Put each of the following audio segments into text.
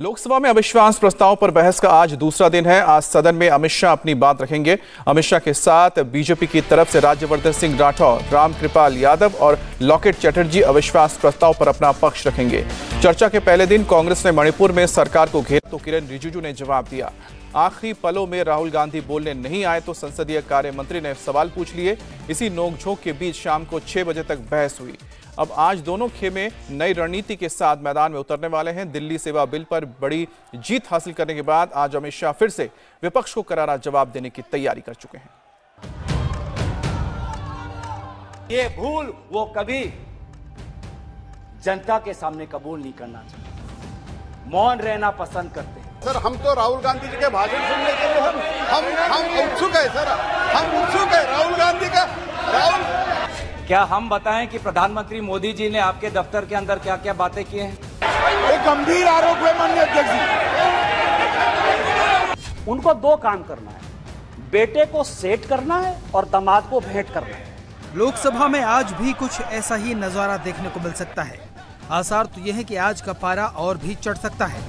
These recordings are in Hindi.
लोकसभा में अविश्वास प्रस्ताव पर बहस का आज दूसरा दिन है। आज सदन में अमित शाह अपनी बात रखेंगे। अमित शाह के साथ बीजेपी की तरफ़ से राज्यवर्धन सिंह राठौर, रामकृपाल यादव और लॉकेट चैटर्जी अविश्वास प्रस्ताव पर अपना पक्ष रखेंगे। चर्चा के पहले दिन कांग्रेस ने मणिपुर में सरकार को घेरा तो किरण रिजिजू ने जवाब दिया। आखिरी पलों में राहुल गांधी बोलने नहीं आए तो संसदीय कार्य मंत्री ने सवाल पूछ लिए। इसी नोकझोंक के बीच शाम को छह बजे तक बहस हुई। अब आज दोनों खेमे नई रणनीति के साथ मैदान में उतरने वाले हैं। दिल्ली सेवा बिल पर बड़ी जीत हासिल करने के बाद आज अमित शाह फिर से विपक्ष को करारा जवाब देने की तैयारी कर चुके हैं। ये भूल वो कभी जनता के सामने कबूल नहीं करना चाहते मौन रहना पसंद करते हैं। सर हम तो राहुल गांधी जी के भाषण सुनने के लिए हम हम हम उत्सुक है सर। हम उत्सुक है राहुल क्या हम बताएँ कि प्रधानमंत्री मोदी जी ने आपके दफ्तर के अंदर क्या क्या बातें की हैं? एक गंभीर आरोप है माननीय अध्यक्ष जी। उनको दो काम करना है। बेटे को सेट करना है और दामाद को भेंट करना है। लोकसभा में आज भी कुछ ऐसा ही नज़ारा देखने को मिल सकता है। आसार तो यह है कि आज का पारा और भी चढ़ सकता है।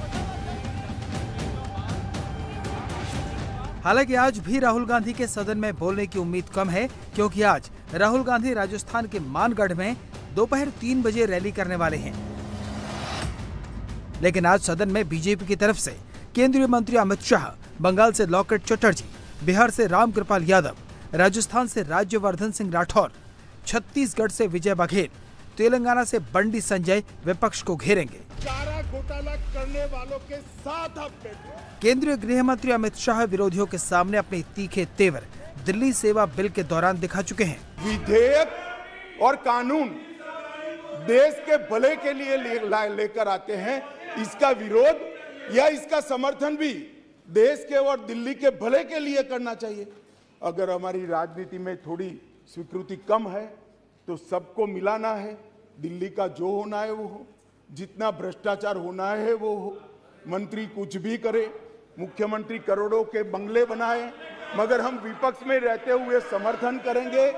हालाँकि आज भी राहुल गांधी के सदन में बोलने की उम्मीद कम है, क्योंकि आज राहुल गांधी राजस्थान के मानगढ़ में दोपहर तीन बजे रैली करने वाले हैं। लेकिन आज सदन में बीजेपी की तरफ़ से केंद्रीय मंत्री अमित शाह, बंगाल से लॉकेट चटर्जी, बिहार से रामकृपाल यादव, राजस्थान से राज्यवर्धन सिंह राठौर, छत्तीसगढ़ से विजय बघेल, तेलंगाना से बंडी संजय विपक्ष को घेरेंगे। घोटाला करने वालों के साथ आप केंद्रीय गृह मंत्री अमित शाह विरोधियों के सामने अपने तीखे तेवर दिल्ली सेवा बिल के दौरान दिखा चुके हैं। विधेयक और कानून देश के भले के लिए ले- लेकर आते हैं। इसका विरोध या इसका समर्थन भी देश के और दिल्ली के भले के लिए करना चाहिए। अगर हमारी राजनीति में थोड़ी स्वीकृति कम है तो सबको मिलाना है। दिल्ली का जो होना है वो हो। जितना भ्रष्टाचार होना है, वो हो मंत्री कुछ भी करे, मुख्यमंत्री करोड़ों के बंगले बनाए, मगर हम विपक्ष में रहते हुए समर्थन करेंगे,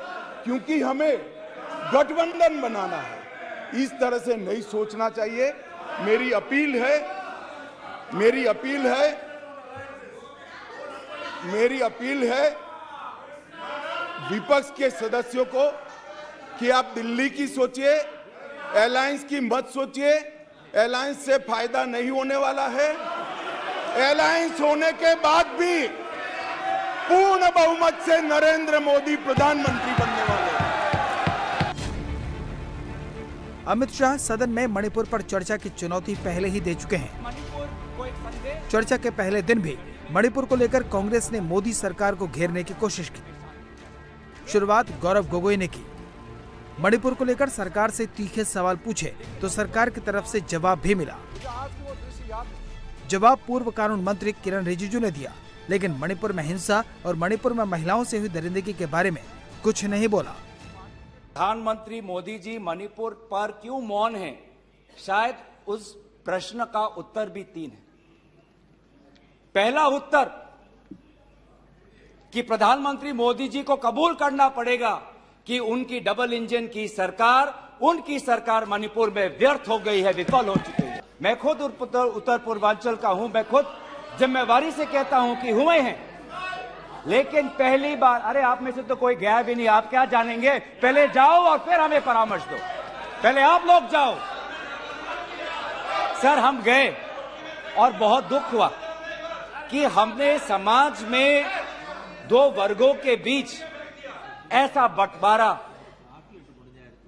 क्योंकि हमें गठबंधन बनाना है। इस तरह से नहीं सोचना चाहिए। मेरी अपील है, मेरी अपील है, मेरी अपील है विपक्ष के सदस्यों को कि आप दिल्ली की सोचिए एलायंस की मत सोचिए। एलायंस से फ़ायदा नहीं होने वाला है। एलायंस होने के बाद भी पूर्ण बहुमत से नरेंद्र मोदी प्रधानमंत्री बनने वाले हैं। अमित शाह सदन में मणिपुर पर चर्चा की चुनौती पहले ही दे चुके हैं। चर्चा के पहले दिन भी मणिपुर को लेकर कांग्रेस ने मोदी सरकार को घेरने की कोशिश की। शुरुआत गौरव गोगोई ने की। मणिपुर को लेकर सरकार से तीखे सवाल पूछे तो सरकार की तरफ़ से जवाब भी मिला। जवाब पूर्व कानून मंत्री किरण रिजिजू ने दिया, लेकिन मणिपुर में हिंसा और मणिपुर में महिलाओं से हुई दरिंदगी के बारे में कुछ नहीं बोला। प्रधानमंत्री मोदी जी मणिपुर पर क्यों मौन हैं? शायद उस प्रश्न का उत्तर भी तीन है। पहला उत्तर, कि प्रधानमंत्री मोदी जी को कबूल करना पड़ेगा कि उनकी डबल इंजन की सरकार, उनकी सरकार मणिपुर में व्यर्थ हो गई है, विफल हो चुकी है। मैं खुद उत्तर पूर्वांचल का हूँ, मैं खुद जिम्मेवारी से कहता हूँ कि हुए हैं। लेकिन पहली बार, अरे आप में से तो कोई गया भी नहीं, आप क्या जानेंगे? पहले जाओ और फिर हमें परामर्श दो। पहले आप लोग जाओ। सर, हम गए और बहुत दुख हुआ कि हमने समाज में दो वर्गों के बीच ऐसा बंटवारा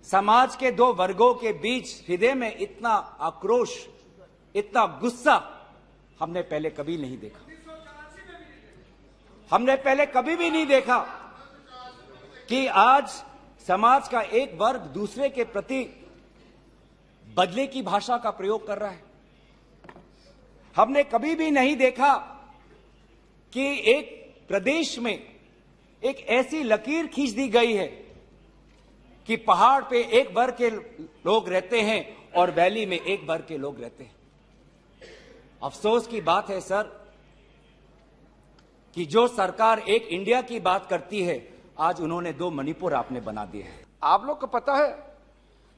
समाज के दो वर्गों के बीच हृदय में इतना आक्रोश, इतना गुस्सा हमने पहले कभी नहीं देखा। हमने पहले कभी भी नहीं देखा कि आज समाज का एक वर्ग दूसरे के प्रति बदले की भाषा का प्रयोग कर रहा है। हमने कभी भी नहीं देखा कि एक प्रदेश में एक ऐसी लकीर खींच दी गई है कि पहाड़ पे एक वर्ग के लोग रहते हैं और वैली में एक वर्ग के लोग रहते हैं। अफसोस की बात है, सर, कि जो सरकार एक इंडिया की बात करती है, आज उन्होंने दो मणिपुर आपने बना दिए हैं। आप लोग को पता है,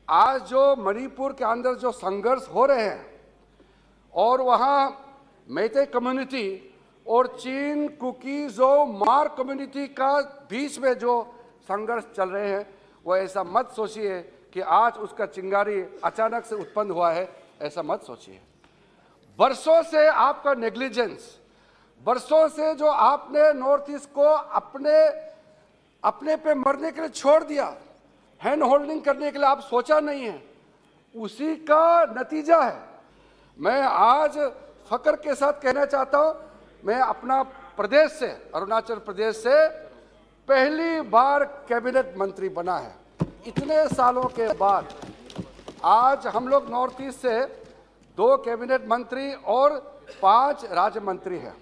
आज जो मणिपुर के अंदर जो संघर्ष हो रहे हैं, और वहाँ मैते कम्युनिटी और चीन कुकीजो मार कम्युनिटी का बीच में जो संघर्ष चल रहे हैं, वो ऐसा मत सोचिए कि आज उसका चिंगारी अचानक से उत्पन्न हुआ है, ऐसा मत सोचिए। बरसों से आपका नेग्लिजेंस बरसों से जो आपने नॉर्थ ईस्ट को अपने अपने पे मरने के लिए छोड़ दिया हैंड होल्डिंग करने के लिए आप सोचा नहीं है, उसी का नतीजा है। मैं आज फकर के साथ कहना चाहता हूँ मैं अपना प्रदेश से, अरुणाचल प्रदेश से पहली बार कैबिनेट मंत्री बना है। इतने सालों के बाद आज हम लोग नॉर्थ ईस्ट से दो कैबिनेट मंत्री और पाँच राज्य मंत्री हैं।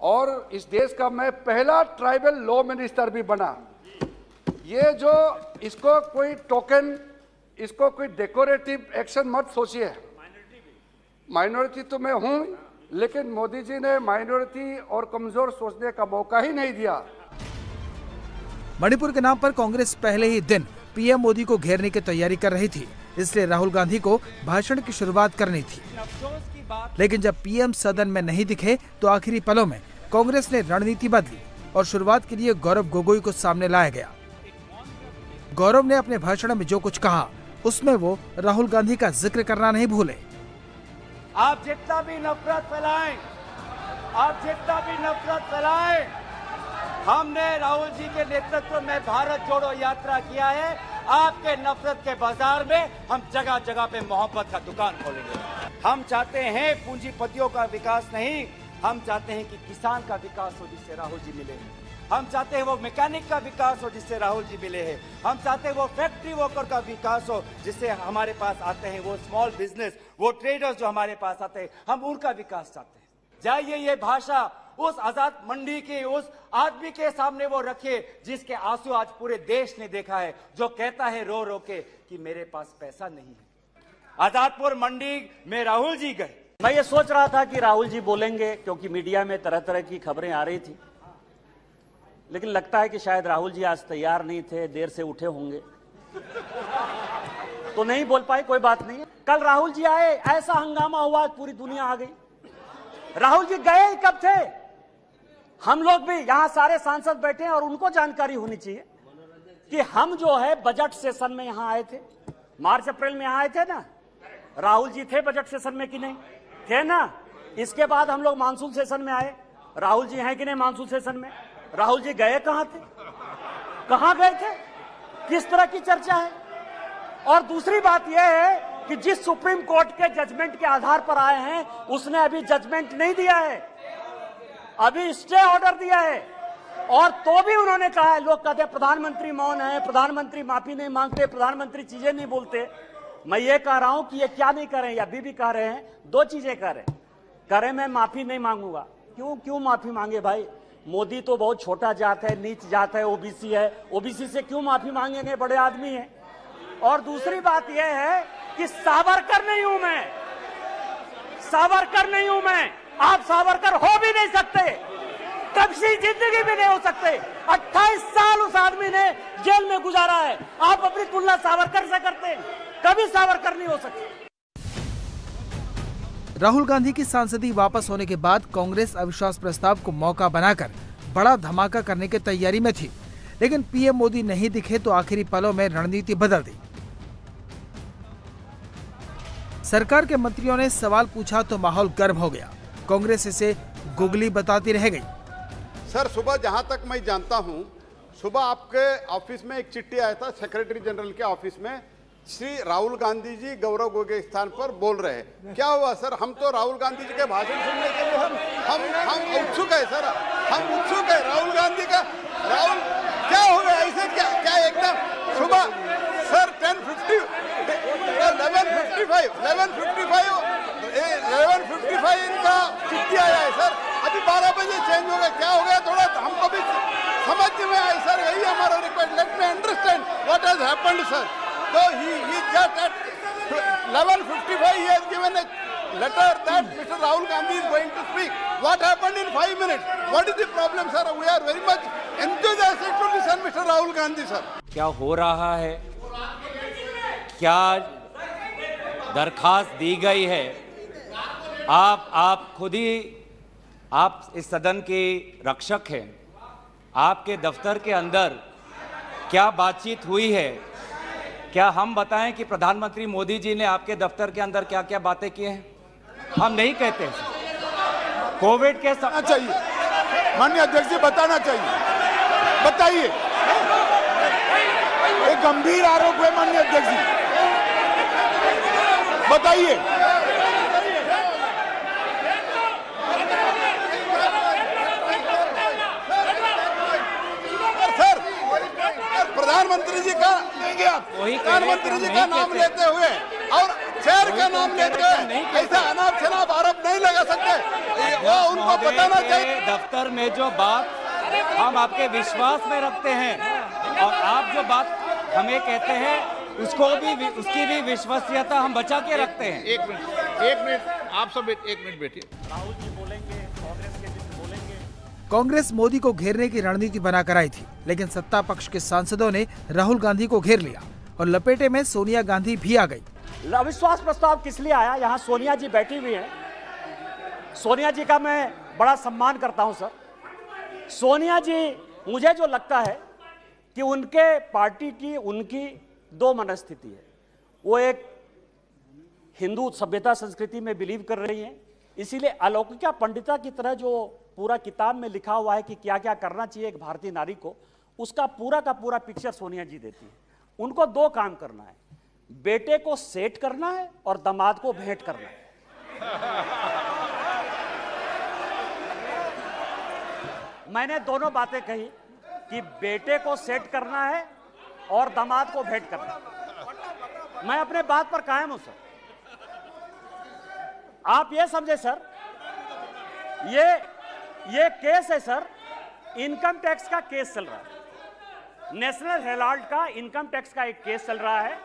और इस देश का मैं पहला ट्राइबल लॉ मिनिस्टर भी बना। ये जो इसको कोई टोकन, इसको कोई डेकोरेटिव एक्शन मत सोचिए। माइनॉरिटी तो मैं हूँ लेकिन मोदी जी ने माइनॉरिटी और कमज़ोर सोचने का मौका ही नहीं दिया। मणिपुर के नाम पर कांग्रेस पहले ही दिन पीएम मोदी को घेरने की तैयारी कर रही थी, इसलिए राहुल गांधी को भाषण की शुरुआत करनी थी। लेकिन जब पीएम सदन में नहीं दिखे तो आखिरी पलों में कांग्रेस ने रणनीति बदली और शुरुआत के लिए गौरव गोगोई को सामने लाया गया। गौरव ने अपने भाषण में जो कुछ कहा, उसमें वो राहुल गांधी का ज़िक्र करना नहीं भूले। आप जितना भी नफरत फैलाएँ, आप जितना भी नफरत फैलाएँ, हमने राहुल जी के नेतृत्व में भारत जोड़ो यात्रा किया है। आपके नफरत के बाज़ार में हम जगह जगह पे मोहब्बत का दुकान खोलेंगे। हम चाहते हैं पूंजीपतियों का विकास नहीं, हम चाहते हैं कि किसान का विकास हो जिससे राहुल जी मिले। हम चाहते हैं वो मैकेनिक का विकास हो जिससे राहुल जी मिले हैं। हम चाहते हैं वो फैक्ट्री वर्कर का विकास हो जिससे हमारे पास आते हैं वो स्मॉल बिज़नेस वो ट्रेडर्स जो हमारे पास आते हैं। हम उनका विकास चाहते हैं। जाइए ये भाषा उस आज़ाद मंडी के, उस आदमी के सामने वो रखे जिसके आँसू आज पूरे देश ने देखा है, जो कहता है रो रो के कि मेरे पास पैसा नहीं है। आजादपुर मंडी में राहुल जी गए। मैं ये सोच रहा था कि राहुल जी बोलेंगे, क्योंकि मीडिया में तरह तरह की खबरें आ रही थी। लेकिन लगता है कि शायद राहुल जी आज तैयार नहीं थे, देर से उठे होंगे। तो नहीं बोल पाए, कोई बात नहीं कल राहुल जी आए, ऐसा हंगामा हुआ पूरी दुनिया आ गई। राहुल जी गए कब थे? हम लोग भी यहाँ सारे सांसद बैठे हैं और उनको जानकारी होनी चाहिए कि हम जो है बजट सेशन में यहाँ आए थे। मार्च, अप्रैल में यहाँ आए थे ना? राहुल जी थे बजट सेशन में कि नहीं? थे ना? इसके बाद हम लोग मानसून सेशन में आए। राहुल जी हैं कि नहीं मानसून सेशन में? राहुल जी गए कहाँ थे? कहाँ गए थे? किस तरह की चर्चा है? और दूसरी बात यह है कि जिस सुप्रीम कोर्ट के जजमेंट के आधार पर आए हैं, उसने अभी जजमेंट नहीं दिया है। अभी स्टे ऑर्डर दिया है। और तो भी उन्होंने कहा है, लोग कहते प्रधानमंत्री मौन है, प्रधानमंत्री माफ़ी नहीं मांगते, प्रधानमंत्री चीज़ें नहीं बोलते। मैं ये कह रहा हूँ कि ये क्या नहीं करें हैं अभी भी कह रहे हैं, दो चीज़ें कर रहे मैं माफ़ी नहीं मांगूँगा। क्यों क्यों माफ़ी मांगे भाई? मोदी तो बहुत छोटा जात है, नीच जात है ओबीसी है। ओबीसी से क्यों माफ़ी मांगेंगे? बड़े आदमी है। और दूसरी बात यह है कि सावरकर नहीं हूँ मैं। सावरकर नहीं हूँ मैं। आप सावरकर हो भी नहीं सकते। कभी ज़िंदगी भी नहीं हो सकते। 28 साल उस आदमी ने जेल में गुजारा है। आप अपनी तुलना सावरकर से करते कभी सावरकर नहीं हो सकते। राहुल गांधी की सांसदी वापस होने के बाद कांग्रेस अविश्वास प्रस्ताव को मौका बनाकर बड़ा धमाका करने की तैयारी में थी। लेकिन पीएम मोदी नहीं दिखे तो आखिरी पलों में रणनीति बदल दी। सरकार के मंत्रियों ने सवाल पूछा तो माहौल गर्म हो गया। कांग्रेस इसे गुगली बताती रह गई। सर, सुबह जहाँ तक मैं जानता हूँ, सुबह आपके ऑफ़िस में एक चिट्ठी आया था, सेक्रेटरी जनरल के ऑफ़िस में श्री राहुल गांधी जी गौरव गोगे स्थान पर बोल रहे हैं। क्या हुआ, सर? हम तो राहुल गांधी जी के भाषण सुनने के लिए हम हम हम उत्सुक है, सर। हम उत्सुक है राहुल गांधी का। राहुल, क्या हो गया? ऐसे क्या क्या एकदम सुबह, sir, ten fifty eleven fifty five eleven fifty five eleven fifty five इनका छुट्टी आया है, सर। अभी बारह बजे चेंज हो गया। क्या हो गया? थोड़ा हमको भी समझ में आए सर। यही हमारा request let me understand what has happened sir So he, he just at 11.55 he has given a letter that Mr. Rahul Gandhi is going to speak. What happened in five minutes? What is the problem, sir? We are very much enthusiastic to listen Mr. Rahul Gandhi, sir. क्या हो रहा है क्या दरखास्त दी गई है आप आप खुद ही आप इस सदन के रक्षक हैं आपके दफ्तर के अंदर क्या बातचीत हुई है क्या हम बताएँ कि प्रधानमंत्री मोदी जी ने आपके दफ्तर के अंदर क्या क्या बातें की हैं? हम नहीं कहते कोविड के सब चाहिए। माननीय अध्यक्ष जी, बताना चाहिए। बताइए। एक गंभीर आरोप है माननीय अध्यक्ष जी। बताइए। प्रधानमंत्री जी का लेंगे आप। कि प्रधानमंत्री जी का नाम। लेते हुए और शेर का तो नाम लेते कि हुए। ऐसा अनाप शनाप आरोप नहीं लगा सकते। वो उनको बताना चाहिए। दफ्तर में जो बात हम आपके विश्वास में रखते हैं और आप जो बात हमें कहते हैं उसको भी उसकी भी विश्वसनीयता हम बचा के रखते हैं। एक मिनट एक मिनट आप सब एक एक मिनट बैठिए। राहुल जी बोलेंगे कांग्रेस मोदी को घेरने की रणनीति बनाकर आई थी, लेकिन सत्ता पक्ष के सांसदों ने राहुल गांधी को घेर लिया और लपेटे में सोनिया गांधी भी आ गई। अविश्वास प्रस्ताव किस लिए आया? यहाँ सोनिया जी बैठी हुई है। सोनिया जी का मैं बड़ा सम्मान करता हूँ, सर। सोनिया जी, मुझे जो लगता है कि उनके पार्टी की, उनकी दो मनस्थिति है। वो एक हिंदू सभ्यता संस्कृति में बिलीव कर रही हैं, इसीलिए अलौकिका पंडिता की तरह जो पूरा किताब में लिखा हुआ है कि क्या क्या करना चाहिए एक भारतीय नारी को, उसका पूरा का पूरा पिक्चर सोनिया जी देती है। उनको दो काम करना है, बेटे को सेट करना है और दामाद को भेंट करना है। मैंने दोनों बातें कही कि बेटे को सेट करना है और दामाद को भेंट करना है। मैं अपने बात पर कायम हूँ, सर। आप ये समझे, सर, ये ये केस है सर, इनकम टैक्स का केस चल रहा है। नेशनल हेराल्ड का इनकम टैक्स का एक केस चल रहा है।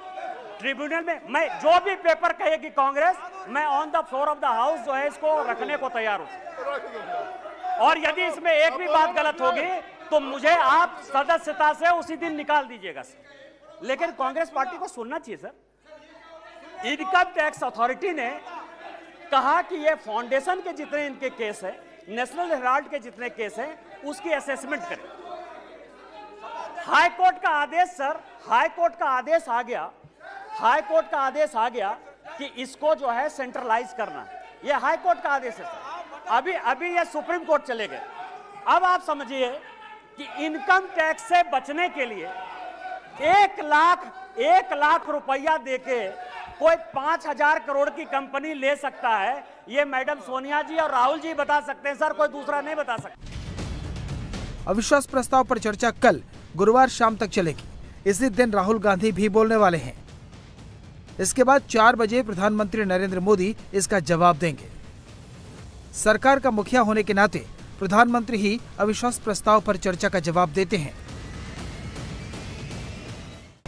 ट्रिब्यूनल में, मैं जो भी पेपर कहेगी कांग्रेस, मैं on the floor of the house जो है इसको रखने को तैयार हूँ। और यदि इसमें एक भी बात गलत होगी तो मुझे आप सदस्यता से उसी दिन निकाल दीजिएगा सर। लेकिन कांग्रेस पार्टी को सुनना चाहिए सर। इनकम टैक्स अथॉरिटी ने कहा कि ये फाउंडेशन के जितने इनके केस है नेशनल हेराल्ड के जितने केस हैं, उसकी असेसमेंट करें। हाई कोर्ट का आदेश, सर हाई कोर्ट का आदेश आ गया। हाई कोर्ट का आदेश आ गया कि इसको जो है सेंट्रलाइज करना ये हाई कोर्ट का आदेश है, सर। अभी अभी ये सुप्रीम कोर्ट चले गए। अब आप समझिए कि इनकम टैक्स से बचने के लिए एक लाख एक लाख रुपया देके कोई पाँच हज़ार करोड़ की कंपनी ले सकता है, ये मैडम सोनिया जी और राहुल जी बता सकते हैं, सर कोई दूसरा नहीं बता सकता। अविश्वास प्रस्ताव पर चर्चा कल गुरुवार शाम तक चलेगी। इसी दिन राहुल गांधी भी बोलने वाले हैं। इसके बाद चार बजे प्रधानमंत्री नरेंद्र मोदी इसका जवाब देंगे। सरकार का मुखिया होने के नाते प्रधानमंत्री ही अविश्वास प्रस्ताव पर चर्चा का जवाब देते हैं।